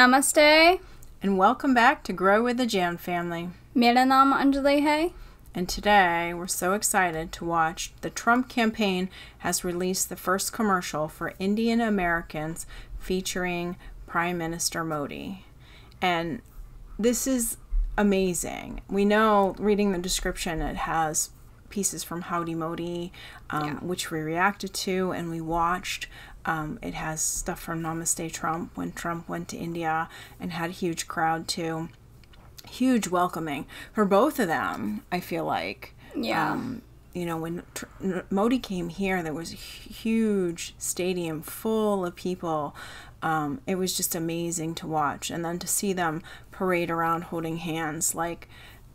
Namaste. And welcome back to Grow with the JAN family. Mera naam Anjali hai. And today we're so excited to watch the Trump campaign has released the first commercial for Indian Americans featuring Prime Minister Modi. And this is amazing. We know reading the description it has pieces from Howdy Modi, um, Yeah. which we reacted to and we watched. Um, it has stuff from Namaste Trump when Trump went to India and had a huge crowd too. Huge welcoming for both of them, I feel like. Yeah. Um, you know, when tr- Modi came here, there was a huge stadium full of people. Um, it was just amazing to watch. And then to see them parade around holding hands, like,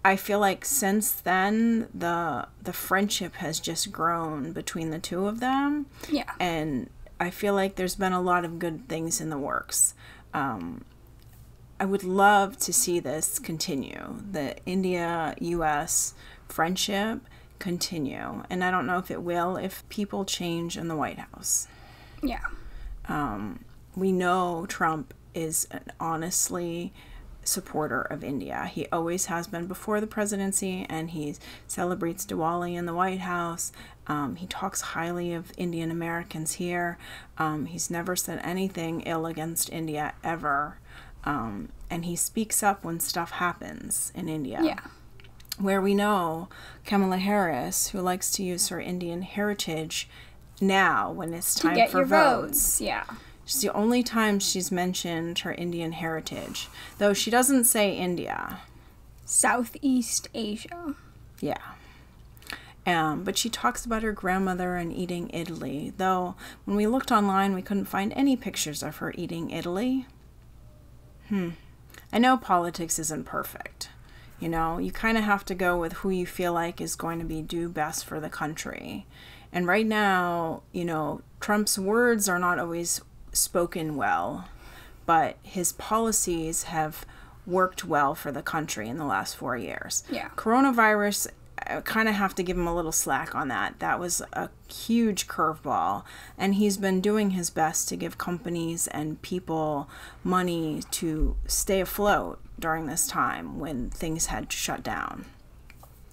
I feel like since then the the friendship has just grown between the two of them Yeah. and I feel like there's been a lot of good things in the works. Um, I would love to see this continue, the India US friendship continue. And I don't know if it will if people change in the White House. Yeah. Um, We know Trump is an honestly supporter of India. He always has been before the presidency, and he celebrates Diwali in the White House. Um, he talks highly of Indian Americans here. Um, he's never said anything ill against India ever. Um, and he speaks up when stuff happens in India Yeah. where we know Kamala Harris, who likes to use her Indian heritage now when it's time Get for your votes. votes. Yeah. It's the only time she's mentioned her Indian heritage, though she doesn't say India. Southeast Asia. Yeah. Um, but she talks about her grandmother and eating idli, though when we looked online, we couldn't find any pictures of her eating idli. Hmm. I know politics isn't perfect. You know, you kind of have to go with who you feel like is going to be do best for the country. And right now, you know, Trump's words are not always spoken well, but his policies have worked well for the country in the last four years. Yeah. Coronavirus, I kind of have to give him a little slack on that. That was a huge curveball. And he's been doing his best to give companies and people money to stay afloat during this time when things had shut down.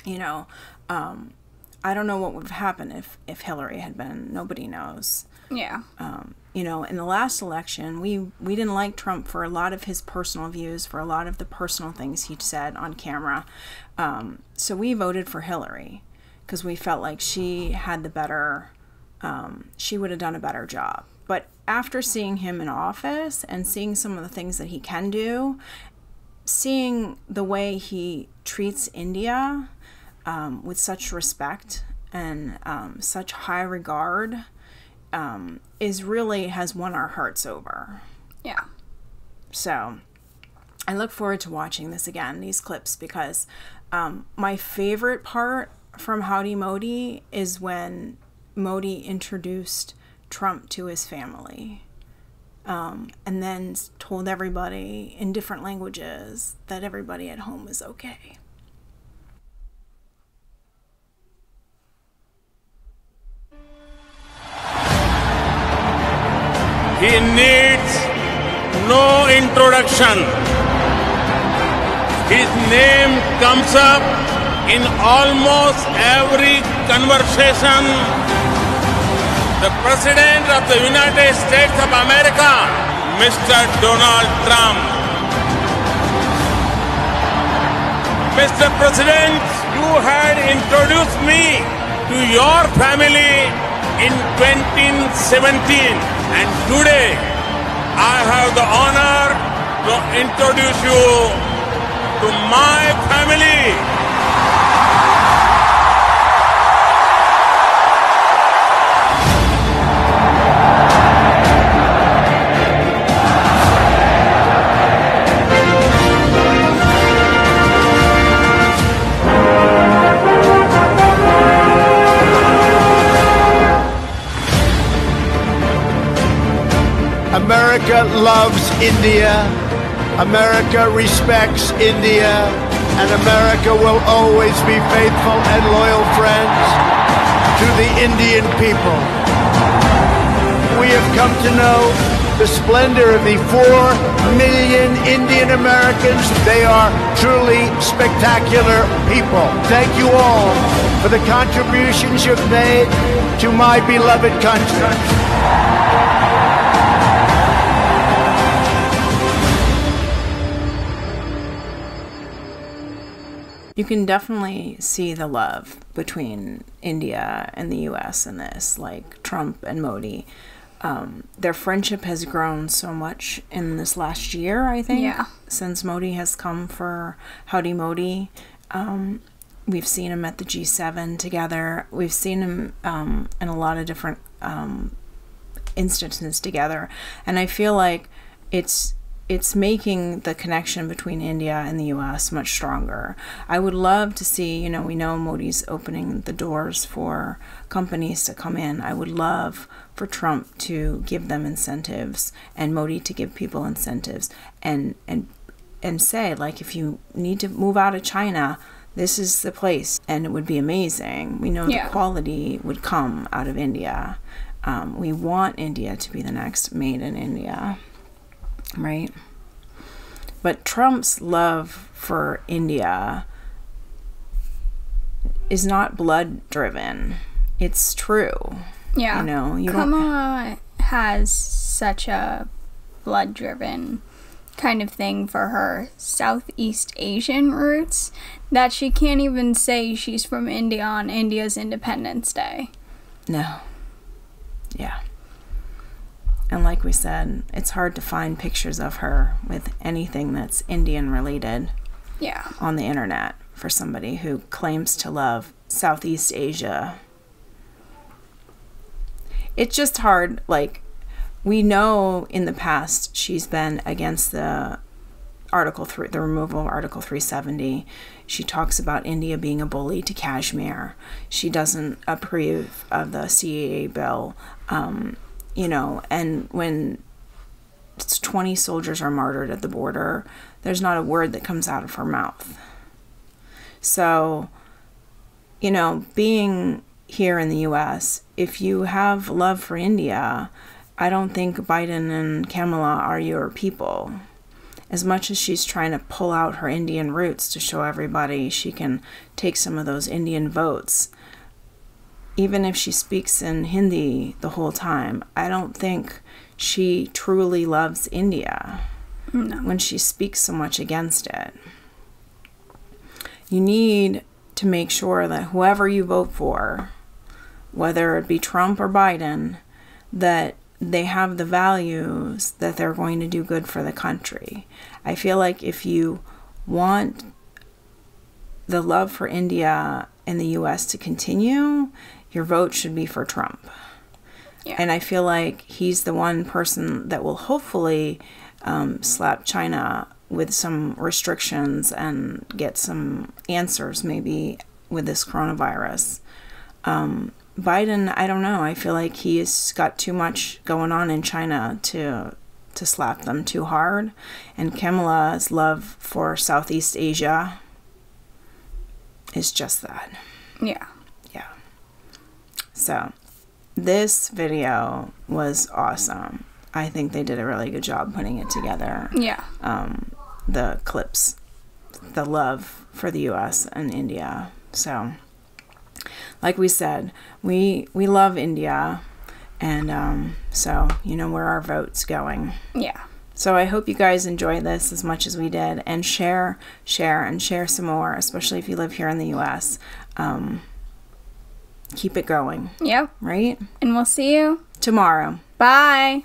You know, um, I don't know what would have happened if, if Hillary had been, nobody knows Yeah. you know, in the last election, we we didn't like Trump for a lot of his personal views, for a lot of the personal things he said on camera. Um, so we voted for Hillary because we felt like she had the better, um, she would have done a better job. But after seeing him in office and seeing some of the things that he can do, seeing the way he treats India um, with such respect and um, such high regard um, is really has won our hearts over. Yeah. So I look forward to watching this again, these clips, because um, my favorite part from Howdy Modi is when Modi introduced Trump to his family. Um, and then told everybody in different languages that everybody at home was okay. He needs no introduction. His name comes up in almost every conversation. The President of the United States of America, Mr. Donald Trump. Mr. President, you had introduced me to your family in 2017 and today I have the honor to introduce you to my family. America loves India. America respects India. And America will always be faithful and loyal friends to the Indian people. We have come to know the splendor of the four million Indian Americans. They are truly spectacular people. Thank you all for the contributions you've made to my beloved country. You can definitely see the love between India and the US in this, like Trump and Modi. Um, their friendship has grown so much in this last year, I think. Yeah. Since Modi has come for Howdy Modi. Um, we've seen him at the G7 together. We've seen him um, in a lot of different um, instances together. And I feel like it's it's making the connection between India and the US much stronger. I would love to see, you know, we know Modi's opening the doors for companies to come in. I would love for Trump to give them incentives and Modi to give people incentives and and and say like if you need to move out of China, this is the place and it would be amazing. We know Yeah. the quality would come out of India. Um, we want India to be the next made in India right? But Trump's love for India is not blood driven. It's true. Yeah. You know, you don't- Kamala has such a blood driven kind of thing for her Southeast Asian roots that she can't even say she's from India on India's Independence Day. No. Yeah. And like we said, it's hard to find pictures of her with anything that's Indian related Yeah. on the internet for somebody who claims to love Southeast Asia. It's just hard. Like, we know in the past she's been against the Article 3, the removal of Article 370. She talks about India being a bully to Kashmir. She doesn't approve of the CAA bill. Um, you know, and when it's 20 soldiers are martyred at the border, there's not a word that comes out of her mouth. So, you know, being here in the US, if you have love for India, I don't think Biden and Kamala are your people. As much as she's trying to pull out her Indian roots to show everybody she can take some of those Indian votes, even if she speaks in Hindi the whole time, I don't think she truly loves India when she speaks so much against it. You need to make sure that whoever you vote for, whether it be Trump or Biden, that they have the values that they're going to do good for the country. I feel like if you want the love for India in the US to continue, your vote should be for Trump. Yeah. And I feel like he's the one person that will hopefully um, slap China with some restrictions and get some answers maybe with this coronavirus. Um, Biden, I don't know. I feel like he's got too much going on in China to to slap them too hard. And Kamala's love for Southeast Asia is just that. Yeah. Yeah. So, this video was awesome. I think they did a really good job putting it together. Yeah. Um, the clips, the love for the U.S. and India. So, like we said, we we love India, and um, so you know where our vote's going. Yeah. So I hope you guys enjoy this as much as we did, and share, share, and share some more, especially if you live here in the U.S. Um, keep it going, Yep. right? And we'll see you. Tomorrow. Bye.